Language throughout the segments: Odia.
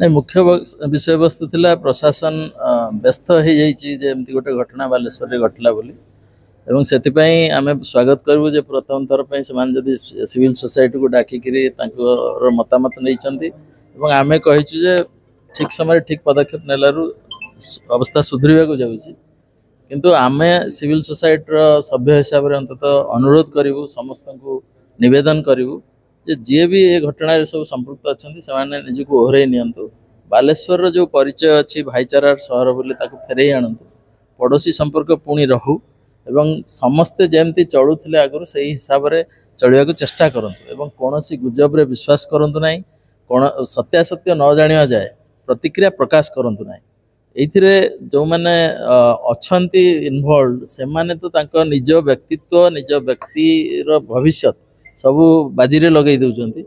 ନାଇଁ ମୁଖ୍ୟ ବ- ବିଷୟବସ୍ତୁ ଥିଲା ପ୍ରଶାସନ ଅ, ବ୍ୟସ୍ତ ହେଇଯାଇଛି ଯେ ଏମିତି ଗୋଟେ ଘଟଣା ବାଲେଶ୍ୱରରେ ଘଟିଲା ବୋଲି। ଏବଂ ସେଥିପାଇଁ ଆମେ ସ୍ୱାଗତ କରିବୁ ଯେ ପ୍ରଥମ ଥର ପାଇଁ ସେମାନେ ଯଦି ସିଭିଲ ସୋସାଇଟିକୁ ଡାକିକିରି ତାଙ୍କର ମତାମତ ନେଇଛନ୍ତି। ଏବଂ ଆମେ କହିଛୁ ଯେ ଠିକ୍ ସମୟରେ ଠିକ୍ ପଦକ୍ଷେପ ନେଲାରୁ ସ- ଅବସ୍ଥା ସୁଧୁରିବାକୁ ଯାଉଛି। କିନ୍ତୁ ଆମେ ସିଭିଲ ସୋସାଇଟିର ସଭ୍ୟ ହିସାବରେ ଅନ୍ତତଃ ଅନୁରୋଧ କରିବୁ ସମସ୍ତଙ୍କୁ ନିବେଦନ କରିବୁ ଯେ ଯିଏ ବି ଏ ଘଟଣାରେ ସବୁ ସମ୍ପୃକ୍ତ ଅଛନ୍ତି ସେମାନେ ନିଜକୁ ଓହରେଇ ନିଅନ୍ତୁ। ବାଲେଶ୍ୱରର ଯେଉଁ ପରିଚୟ ଅଛି ଭାଇଚାରାର ସହର ବୋଲି ତାକୁ ଫେରେଇ ଆଣନ୍ତୁ। ପଡ଼ୋଶୀ ସମ୍ପର୍କ ପୁଣି ରହୁ ଏବଂ ସମସ୍ତେ ଯେମିତି ଚଳୁଥିଲେ ଆଗରୁ ସେଇ ହିସାବରେ ଚଳିବାକୁ ଚେଷ୍ଟା କରନ୍ତୁ ଏବଂ କୌଣସି ଗୁଜବରେ ବିଶ୍ୱାସ କରନ୍ତୁ ନାହିଁ କଣ ସତ୍ୟାସତ୍ୟ ନ ଜାଣିବା ଯାଏ ପ୍ରତିକ୍ରିୟା ପ୍ରକାଶ କରନ୍ତୁ ନାହିଁ। ଏଇଥିରେ ଯେଉଁମାନେ ଅଛନ୍ତି ଇନଭଲ୍ଭ ସେମାନେ ତ ତାଙ୍କ ନିଜ ବ୍ୟକ୍ତିତ୍ୱ ନିଜ ବ୍ୟକ୍ତିର ଭବିଷ୍ୟତ ସବୁ ବାଜିରେ ଲଗେଇ ଦେଉଛନ୍ତି।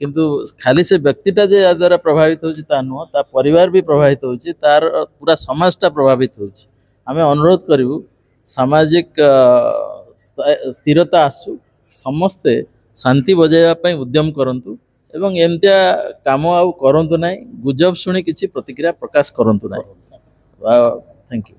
କିନ୍ତୁ ଖାଲି ସେ ବ୍ୟକ୍ତିଟା ଯେ ଏହା ଦ୍ୱାରା ପ୍ରଭାବିତ ହେଉଛି ତା ନୁହଁ ତା ପରିବାର ବି ପ୍ରଭାବିତ ହେଉଛି ତାର ପୁରା ସମାଜଟା ପ୍ରଭାବିତ ହେଉଛି। ଆମେ ଅନୁରୋଧ କରିବୁ ସାମାଜିକ ସ୍ଥିରତା ଆସୁ ସମସ୍ତେ ଶାନ୍ତି ବଜାଇବା ପାଇଁ ଉଦ୍ୟମ କରନ୍ତୁ ଏବଂ ଏମିତିଆ କାମ ଆଉ କରନ୍ତୁ ନାହିଁ ଗୁଜବ ଶୁଣି କିଛି ପ୍ରତିକ୍ରିୟା ପ୍ରକାଶ କରନ୍ତୁ ନାହିଁ। Thank you